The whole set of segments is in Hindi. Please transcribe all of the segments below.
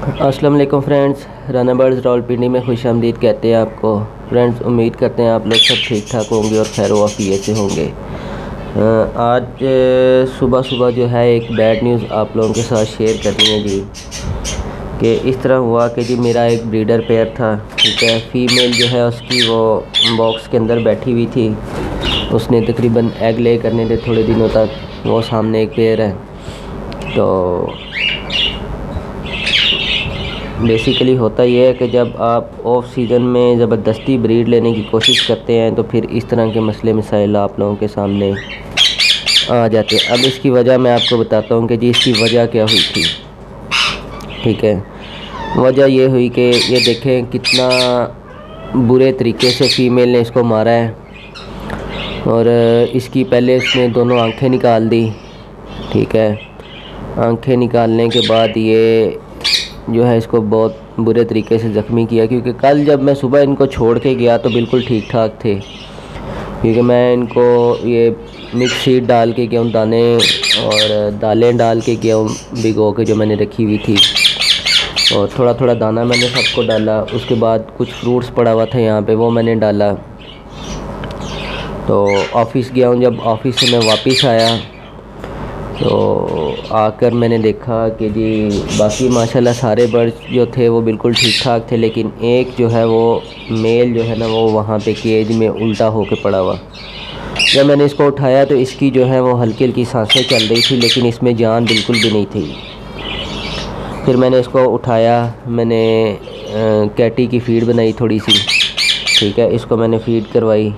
अस्सलाम वालेकुम फ्रेंड्स, राना बर्ड्स रावलपिंडी में खुश आमदीद कहते हैं आपको। फ्रेंड्स, उम्मीद करते हैं आप लोग सब ठीक ठाक होंगे और खैर वाफियत से होंगे। आज सुबह सुबह जो है एक बैड न्यूज़ आप लोगों के साथ शेयर करनी है जी। कि इस तरह हुआ कि जी मेरा एक ब्रीडर पेयर था, ठीक है? फ़ीमेल जो है उसकी वो बॉक्स के अंदर बैठी हुई थी। उसने तकरीबन एग ले करने थे थोड़े दिनों तक, वो सामने एक पेयर है। तो बेसिकली होता यह है कि जब आप ऑफ़ सीज़न में ज़बरदस्ती ब्रीड लेने की कोशिश करते हैं तो फिर इस तरह के मसले मसाइल आप लोगों के सामने आ जाते हैं। अब इसकी वजह मैं आपको बताता हूँ कि जी इसकी वजह क्या हुई थी। ठीक है? वजह यह हुई कि ये देखें कितना बुरे तरीके से फ़ीमेल ने इसको मारा है। और इसकी पहले इसने दोनों आँखें निकाल दी। ठीक है? आँखें निकालने के बाद ये जो है इसको बहुत बुरे तरीके से ज़ख्मी किया, क्योंकि कल जब मैं सुबह इनको छोड़ के गया तो बिल्कुल ठीक ठाक थे। क्योंकि मैं इनको ये मिक्स सीड डाल के गेहूँ दाने और दालें डाल के गेहूँ भिगो के जो मैंने रखी हुई थी। और थोड़ा थोड़ा दाना मैंने सबको डाला, उसके बाद कुछ फ्रूट्स पड़ा हुआ था यहाँ पे, वो मैंने डाला। तो ऑफ़िस गया हूँ, जब ऑफ़िस से मैं वापस आया तो आकर मैंने देखा कि जी, बाकी माशाल्लाह सारे बर्ड्स जो थे वो बिल्कुल ठीक ठाक थे, लेकिन एक जो है वो मेल जो है ना, वो वहाँ पे केज में उल्टा होकर पड़ा हुआ। जब मैंने इसको उठाया तो इसकी जो है वो हल्की हल्की साँसें चल रही थी, लेकिन इसमें जान बिल्कुल भी नहीं थी। फिर मैंने इसको उठाया, मैंने कैटी की फ़ीड बनाई थोड़ी सी ठीक है, इसको मैंने फ़ीड करवाई।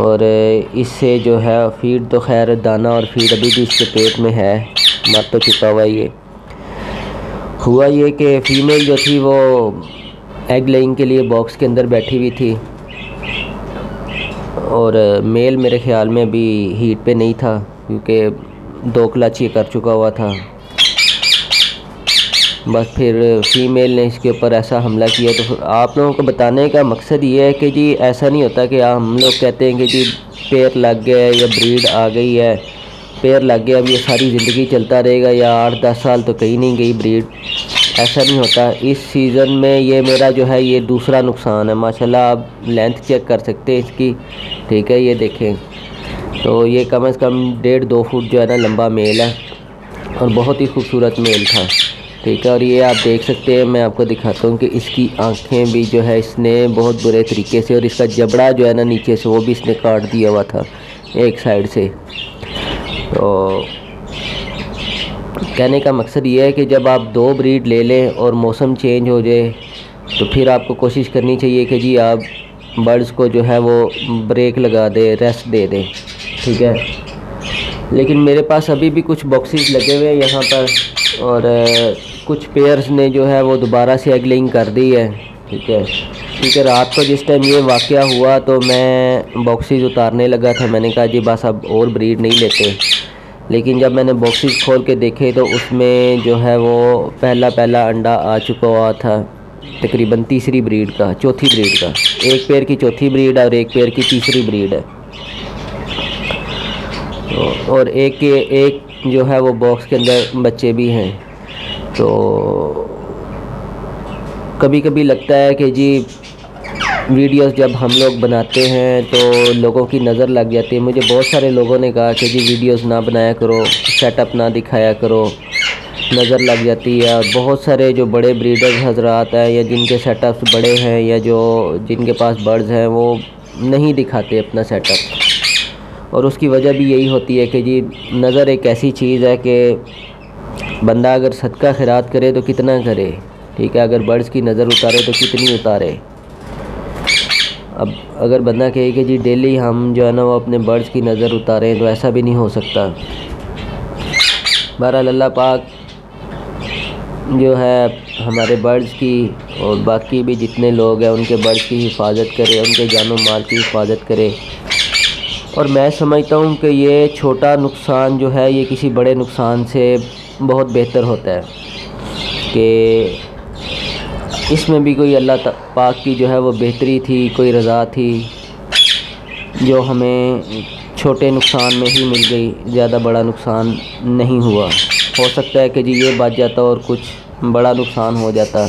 और इससे जो है फ़ीड तो खैर दाना और फ़ीड अभी भी इसके पेट में है, मर तो चुका हुआ ये। हुआ ये कि फ़ीमेल जो थी, वो एग लेइंग के लिए बॉक्स के अंदर बैठी हुई थी। और मेल मेरे ख़्याल में भी हीट पे नहीं था, क्योंकि दो क्लच ये कर चुका हुआ था। बस फिर फ़ीमेल ने इसके ऊपर ऐसा हमला किया। तो आप लोगों को बताने का मकसद ये है कि जी, ऐसा नहीं होता कि हम लोग कहते हैं कि जी पेड़ लग गया या ब्रीड आ गई है। पेड़ लग गया, अब ये सारी ज़िंदगी चलता रहेगा, या आठ, दस साल तो कहीं नहीं गई ब्रीड ऐसा नहीं होता। इस सीज़न में ये मेरा जो है, ये दूसरा नुकसान है। माशाल्लाह, आप लेंथ चेक कर सकते हैं इसकी। ठीक है, ये देखें। तो ये कम अज़ कम डेढ़, दो फुट जो है ना, लंबा मेल है। और बहुत ही खूबसूरत मेल था। ठीक है, और ये आप देख सकते हैं, मैं आपको दिखाता हूँ कि इसकी आँखें भी जो है, इसने बहुत बुरे तरीके से और इसका जबड़ा जो है ना नीचे से, वो भी इसने काट दिया हुआ था, एक साइड से। तो कहने का मकसद ये है कि जब आप दो ब्रीड ले लें और मौसम चेंज हो जाए तो फिर आपको कोशिश करनी चाहिए कि जी आप बर्ड्स को जो है, वो ब्रेक लगा दें, रेस्ट दे दें, ठीक है? लेकिन मेरे पास अभी भी कुछ बॉक्सेस लगे हुए हैं यहाँ पर, और कुछ पेयर्स ने जो है वो दोबारा से एगलिंग कर दी है, ठीक है? क्योंकि रात को जिस टाइम ये वाक़ हुआ तो मैं बॉक्सेस उतारने लगा था। मैंने कहा, जी बस अब और ब्रीड नहीं लेते। लेकिन जब मैंने बॉक्सेस खोल के देखे तो उसमें जो है वो पहला पहला अंडा आ चुका हुआ था, तकरीबन तीसरी ब्रीड का, चौथी ब्रीड का। एक पेड़ की चौथी ब्रीड है और एक पेड़ की तीसरी ब्रीड है। और एक के एक जो है वो बॉक्स के अंदर बच्चे भी हैं। तो कभी कभी लगता है कि जी, वीडियोस जब हम लोग बनाते हैं तो लोगों की नज़र लग जाती है। मुझे बहुत सारे लोगों ने कहा कि जी, वीडियोस ना बनाया करो, सेटअप ना दिखाया करो, नज़र लग जाती है। और बहुत सारे जो बड़े ब्रीडर्स, हजरात हैं, या जिनके सेटअप्स बड़े हैं, या जो जिनके पास बर्ड्स हैं, वो नहीं दिखाते अपना सेटअप। और उसकी वजह भी यही होती है कि जी, नज़र एक ऐसी चीज़ है कि बंदा अगर सदका खैरात करे तो कितना करे? ठीक है, अगर बर्ड्स की नज़र उतारे तो कितनी उतारे? अब अगर बंदा कहे कि जी डेली हम जो है ना वो अपने बर्ड्स की नज़र उतारें तो ऐसा भी नहीं हो सकता। बहरहाल अल्लाह पाक जो है हमारे बर्ड्स की और बाकी भी जितने लोग हैं, उनके बर्ड्स की हिफाजत करे, उनके जानो माल की हिफाजत करे। और मैं समझता हूँ कि ये छोटा नुकसान जो है, ये किसी बड़े नुकसान से बहुत बेहतर होता है कि इसमें भी कोई अल्लाह पाक की जो है वो बेहतरी थी, कोई रज़ा थी, जो हमें छोटे नुकसान में ही मिल गई, ज़्यादा बड़ा नुकसान नहीं हुआ। हो सकता है कि जी ये बच जाता और कुछ बड़ा नुकसान हो जाता।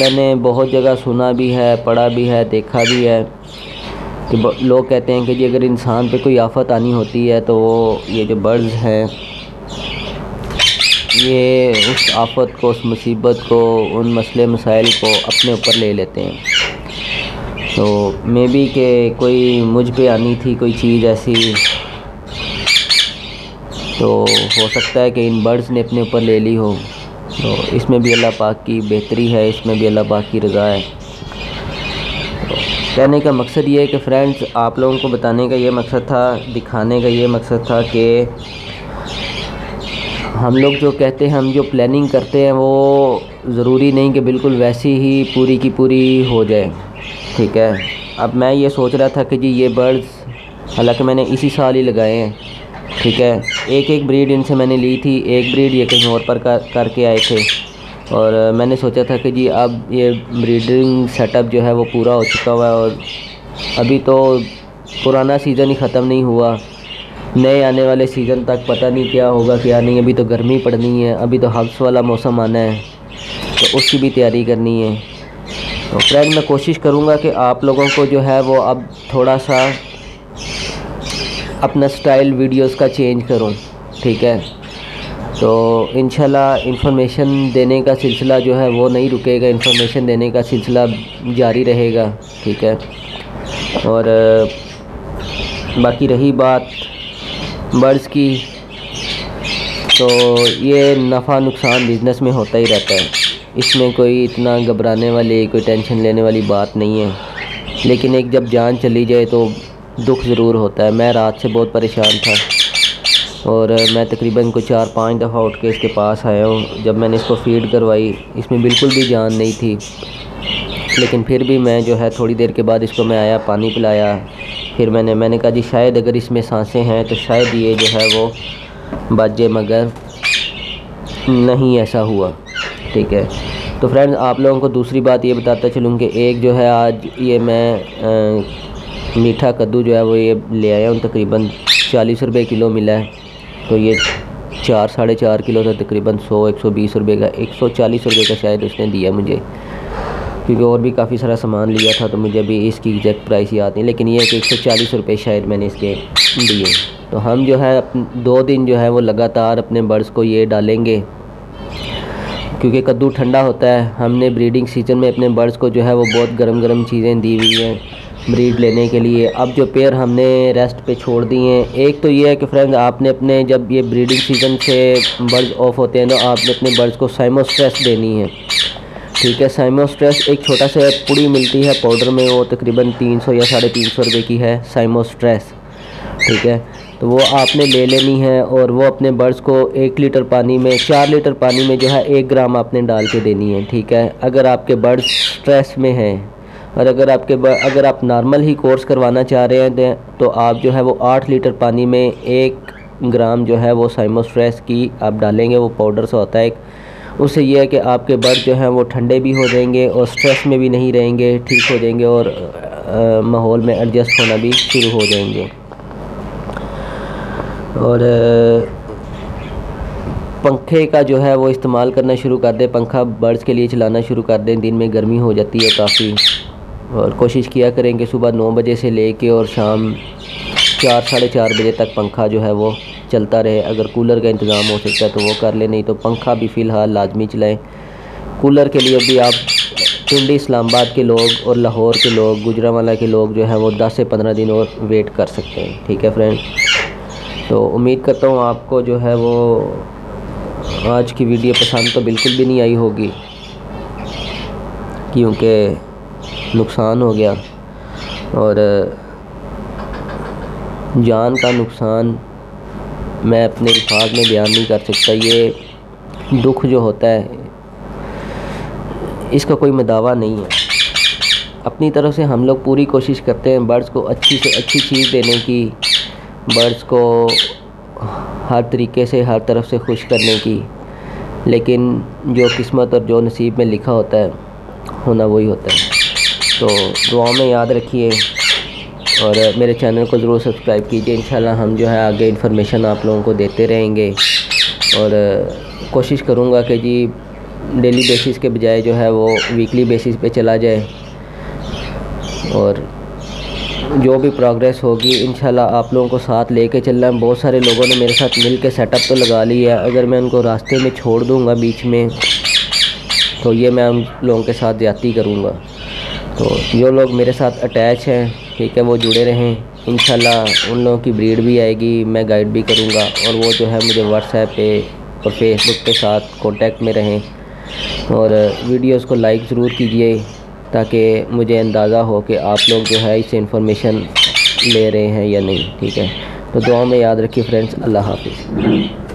मैंने बहुत जगह सुना भी है, पढ़ा भी है, देखा भी है। कि लोग कहते हैं कि जी अगर इंसान पे कोई आफत आनी होती है तो वो, ये जो बर्ड्स हैं, ये उस आफत को, उस मुसीबत को, उन मसले, मसाइल को अपने ऊपर ले लेते हैं। तो मे बी के कोई मुझ पे आनी थी, कोई चीज़ ऐसी तो हो सकता है कि इन बर्ड्स ने अपने ऊपर ले ली हो। तो इसमें भी अल्लाह पाक की बेहतरी है, इसमें भी अल्लाह पाक की रज़ा है। कहने का मकसद ये है कि फ्रेंड्स आप लोगों को बताने का ये मकसद था, दिखाने का ये मकसद था कि हम लोग जो कहते हैं, हम जो प्लानिंग करते हैं, वो ज़रूरी नहीं कि बिल्कुल वैसी ही पूरी की पूरी हो जाए। ठीक है? अब मैं ये सोच रहा था कि जी ये बर्ड्स हालाँकि मैंने इसी साल ही लगाए हैं। ठीक है? एक एक ब्रीड इनसे मैंने ली थी, एक ब्रीड ये कहीं और पर कर, करके आए थे। और मैंने सोचा था कि जी अब ये ब्रीडिंग सेटअप जो है वो पूरा हो चुका हुआ है और अभी तो पुराना सीज़न ही ख़त्म नहीं हुआ। नए आने वाले सीज़न तक पता नहीं क्या होगा, क्या नहीं। अभी तो गर्मी पड़नी है, अभी तो हब्स वाला मौसम आना है तो उसकी भी तैयारी करनी है। तो फ्रेंड मैं कोशिश करूँगा कि आप लोगों को जो है वो अब थोड़ा सा अपना स्टाइल वीडियोस का चेंज करूँ, ठीक है? तो इन इंफॉर्मेशन देने का सिलसिला जो है वो नहीं रुकेगा। इंफॉर्मेशन देने का सिलसिला जारी रहेगा, ठीक है? और बाकी रही बात बर्ड्स की तो ये नफ़ा नुकसान बिज़नेस में होता ही रहता है। इसमें कोई इतना घबराने वाली, कोई टेंशन लेने वाली बात नहीं है। लेकिन एक जब जान चली जाए तो दुख ज़रूर होता है। मैं रात से बहुत परेशान था। और मैं तकरीबन को चार पाँच दफ़ा उठ के इसके पास आया हूँ। जब मैंने इसको फ़ीड करवाई इसमें बिल्कुल भी जान नहीं थी। लेकिन फिर भी मैं जो है थोड़ी देर के बाद इसको मैं आया पानी पिलाया। फिर मैंने मैंने कहा जी शायद अगर इसमें साँसें हैं तो शायद ये जो है वो बाजे मगर नहीं ऐसा हुआ। ठीक है। तो फ्रेंड्स आप लोगों को दूसरी बात ये बताता चलूँ कि एक जो है आज ये मैं आ, मीठा कद्दू जो है वो ये ले आया हूँ। तकरीबन चालीस रुपये किलो मिला है। तो ये चार, साढ़े चार किलो था तकरीबन सौ, एक सौ बीस रुपये का, एक सौ चालीस रुपये का शायद उसने दिया मुझे। क्योंकि और भी काफ़ी सारा सामान लिया था तो मुझे अभी इसकी एग्जैक्ट प्राइस याद नहीं, लेकिन ये कि एक सौ चालीस रुपये शायद मैंने इसके दिए तो हम जो है दो दिन जो है वो लगातार अपने बर्ड्स को ये डालेंगे। क्योंकि कद्दू ठंडा होता है, हमने ब्रीडिंग सीज़न में अपने बर्ड्स को जो है वो बहुत गर्म गर्म चीज़ें दी हुई हैं। ब्रीड लेने के लिए। अब जो पेयर हमने रेस्ट पे छोड़ दिए हैं, एक तो ये है कि फ्रेंड्स आपने अपने जब ये ब्रीडिंग सीज़न से बर्ड्स ऑफ़ होते हैं तो आपने अपने बर्ड्स को साइमो स्ट्रेस देनी है। ठीक है साइमो स्ट्रेस एक छोटा सा पुड़ी मिलती है पाउडर में, वो तकरीबन तीन सौ या साढ़े तीन सौ रुपये की है साइमो स्ट्रेस ठीक है तो वो आपने ले लेनी है और वो अपने बर्ड्स को एक लीटर पानी में, चार लीटर पानी में जो है एक ग्राम आपने डाल के देनी है। ठीक है, अगर आपके बर्ड्स स्ट्रेस में हैं और अगर आपके अगर आप नॉर्मल ही कोर्स करवाना चाह रहे हैं तो आप जो है वो आठ लीटर पानी में एक ग्राम जो है वो साइमोस्ट्रेस की आप डालेंगे, वो पाउडर से होता है एक। उससे यह है कि आपके बर्ड जो हैं वो ठंडे भी हो जाएँगे और स्ट्रेस में भी नहीं रहेंगे, ठीक हो जाएँगे और माहौल में एडजस्ट होना भी शुरू हो जाएँगे। और पंखे का जो है वो इस्तेमाल करना शुरू कर दें, पंखा बर्ड्स के लिए चलाना शुरू कर दें, दिन में गर्मी हो जाती है काफ़ी। और कोशिश किया करें कि सुबह नौ बजे से लेके और शाम चार, साढ़े चार बजे तक पंखा जो है वो चलता रहे। अगर कूलर का इंतज़ाम हो सकता है तो वो कर ले, नहीं तो पंखा भी फ़िलहाल लाजमी चलाएँ। कूलर के लिए भी आप पिंडी इस्लामाबाद के लोग और लाहौर के लोग, गुजरावाला के लोग जो है वो दस से पंद्रह दिन और वेट कर सकते हैं। ठीक है फ्रेंड? तो उम्मीद करता हूँ आपको जो है वो आज की वीडियो पसंद तो बिल्कुल भी नहीं आई होगी, क्योंकि नुकसान हो गया। और, जान का नुकसान मैं अपने अल्फाज में बयान नहीं कर सकता। ये दुख जो होता है, इसका कोई मदावा नहीं है। अपनी तरफ़ से हम लोग पूरी कोशिश करते हैं बर्ड्स को अच्छी से अच्छी चीज़ देने की, बर्ड्स को हर तरीके से, हर तरफ़ से खुश करने की। लेकिन जो किस्मत और जो नसीब में लिखा होता है, होना वही होता है। तो दुआओं में याद रखिए और मेरे चैनल को ज़रूर सब्सक्राइब कीजिए। इंशाल्लाह हम जो है आगे इन्फॉर्मेशन आप लोगों को देते रहेंगे। और कोशिश करूँगा कि जी डेली बेसिस के बजाय जो है वो वीकली बेसिस पे चला जाए। और जो भी प्रोग्रेस होगी इन आप लोगों को साथ लेके चलना है। बहुत सारे लोगों ने मेरे साथ मिल के सेटअप तो लगा लिया है। अगर मैं उनको रास्ते में छोड़ दूँगा बीच में तो ये मैं उन लोगों के साथ ज़्यादा करूँगा। तो जो लोग मेरे साथ अटैच हैं, ठीक है, वो जुड़े रहें। इन उन लोगों की ब्रीड भी आएगी, मैं गाइड भी करूँगा और वो जो है मुझे व्हाट्सएप पे और फेसबुक के साथ कांटेक्ट में रहें। और वीडियोस को लाइक ज़रूर कीजिए, ताकि मुझे अंदाज़ा हो कि आप लोग जो है इससे इंफॉर्मेशन ले रहे हैं या नहीं, ठीक है। तो दुआ में याद रखिए फ्रेंड्स अल्लाह हाफिज़।